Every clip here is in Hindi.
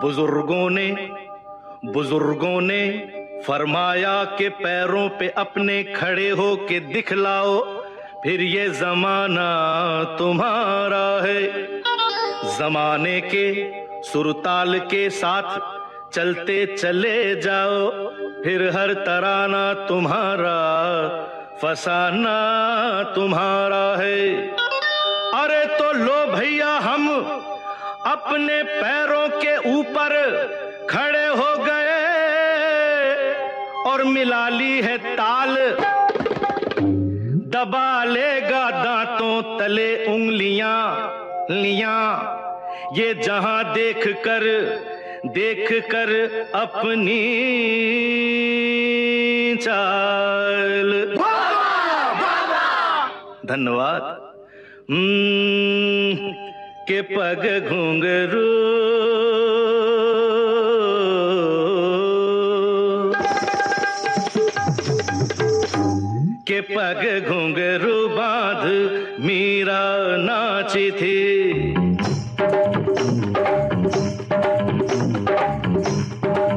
बुज़ुर्गों ने बुज़ुर्गों ने फरमाया के पैरों पे अपने खड़े हो के दिखलाओ, फिर ये जमाना तुम्हारा है। जमाने के सुरताल के साथ चलते चले जाओ, फिर हर तराना तुम्हारा, फसाना तुम्हारा है। अरे तो लो भैया, हम अपने पैरों के ऊपर खड़े हो गए और मिला ली है ताल। दबा लेगा दांतों तले उंगलियाँ लिया। ये जहाँ देख कर देख कर अपनी चाल। धन्यवाद। हम्म, के पग घुंघरू। पग घुंघरू बाँध मीरा नाची थी।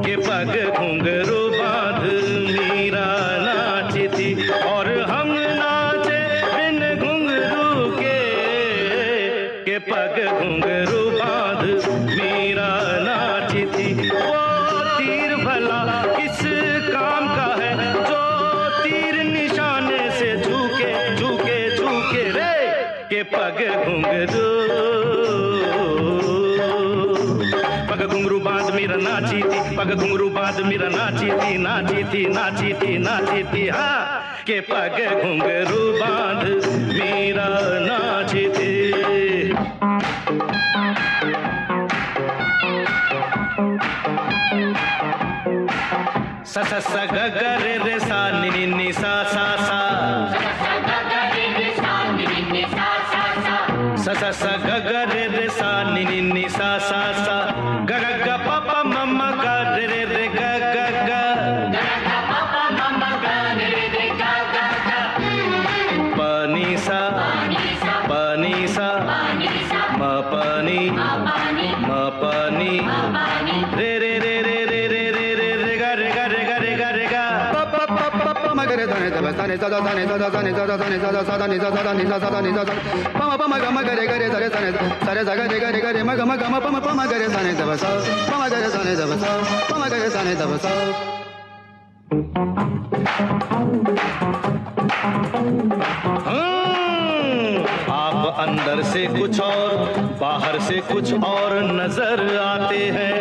के पग घुंघरू पग घुंघरू बाँध मेरा नाची थी नाची थी नाची थी नाची थी हाँ के पग घुंघरू बाँध मेरा नाची थी। स स स, ग ग, रे रे, सा नि नि, सा सा, स। ma ga re da ne da ba sa ne sa da sa ne sa da sa ne sa da sa ne sa da sa da ne sa sa da ne sa sa da ne sa sa pa ma pa ma ga ma ga re ga re sa re sa ne sa re sa ga re ga re ga re ma ga ma ga ma pa ma pa ma ga re sa ne da ba sa pa ma ga re sa ne da ba sa pa ma ga re sa ne da ba sa आप अंदर से कुछ और बाहर से कुछ और नज़र आते हैं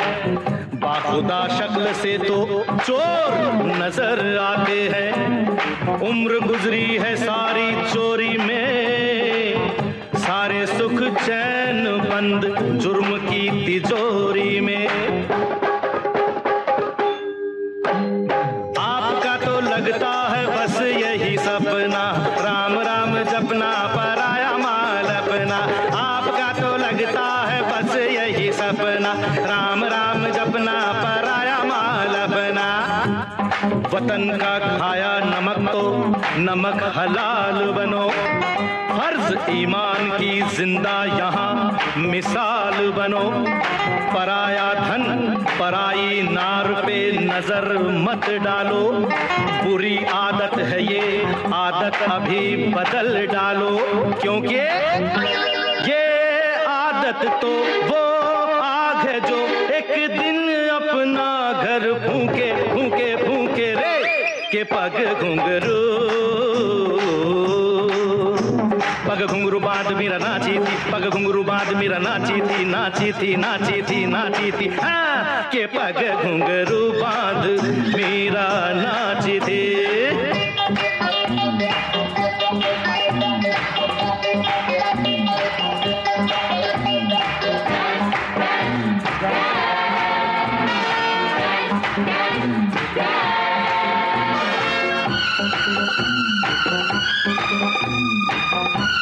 बाखुदा शक्ल से तो चोर नज़र आते हैं। उम्र गुजरी है सारी चोरी में। सारे सुख चैन बंद जुर्म की तिजोरी में। आपका तो लगता है बस यही सपना। वतन का खाया नमक तो नमक हलाल बनो। फ़र्ज़ ईमान की ज़िंदा यहाँ मिसाल बनो। पराया धन, पराई नार पे नज़र मत डालो। बुरी आदत है ये, आदत अभी बदल डालो। क्योंकि ये आदत तो वो आग है जो एक दिन अपना घर रे के पग घुंघरू। पग घुंघरू बाद मेरा नाची थी, पग घुंघरू बाद मेरा नाची थी नाची थी नाची थी नाची थी। हाँ के पग घुंघरू बाद मेरा नाची थी।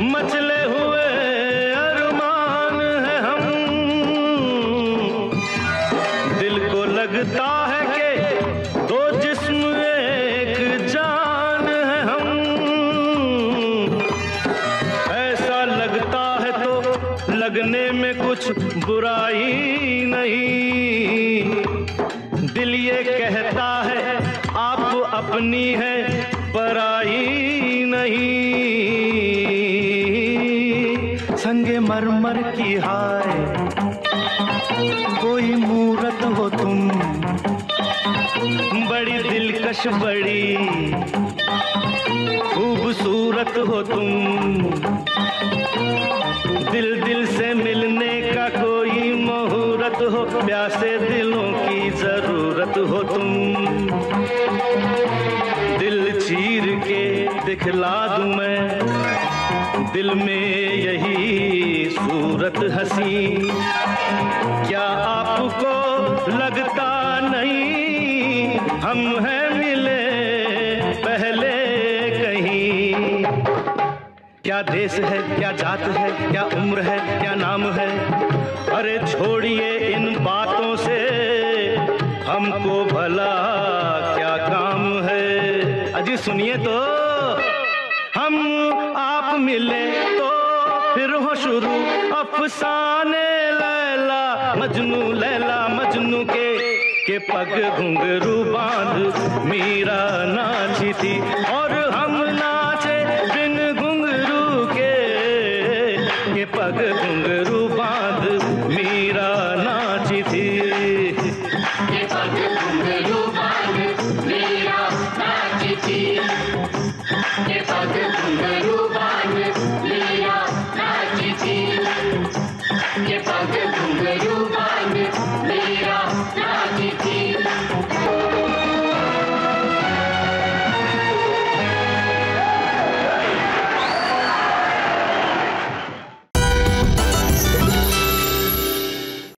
मचले हुए अरमान है हम। दिल को लगता है कि दो जिस्म एक जान है हम। ऐसा लगता है तो लगने में कुछ बुराई नहीं। दिल ये कहता है, आप अपनी है, पराई संगे मरमर की हाय। कोई मूरत हो तुम। बड़ी दिलकश बड़ी। खूबसूरत हो तुम। दिल दिल से मिलने का कोई मुहूर्त हो। प्यासे दिलों की ज़रूरत हो तुम। दिल चीर के दिखला दूँ मैं। दिल में यही सूरत हसी। क्या आपको लगता नहीं? हम हैं मिले पहले कहीं। क्या देश है, क्या जात है, क्या उम्र है, क्या नाम है? अरे छोड़िए इन बातों से। हमको भला क्या काम है? अजी सुनिए तो। हम आप मिले। शुरू अफसाने लैला, मजनू लैला, मजनू के के पग घुंघरू बाँध, मीरा नाची थी और